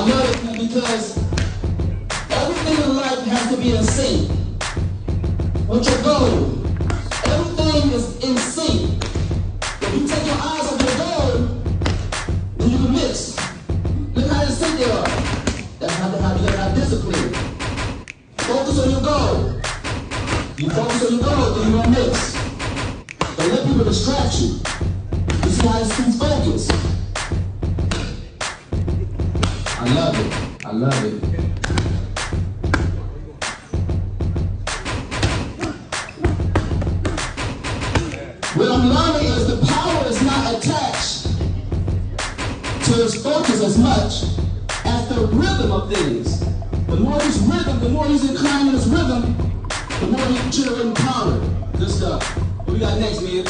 Love it because everything in life has to be in sync with your goal. Everything is in sync. If you take your eyes off your goal, then you can miss. Look how in sync they are. That's how, how you gotta have discipline. Focus on your goal. You focus on your goal, then you're gonna miss. Don't let people distract you. You see how this I love it. I love it. What I'm learning is the power is not attached to his focus as much as the rhythm of things. The more he's rhythm, the more he's inclined in his rhythm, the more he's generating power. Good stuff. What we got next, man?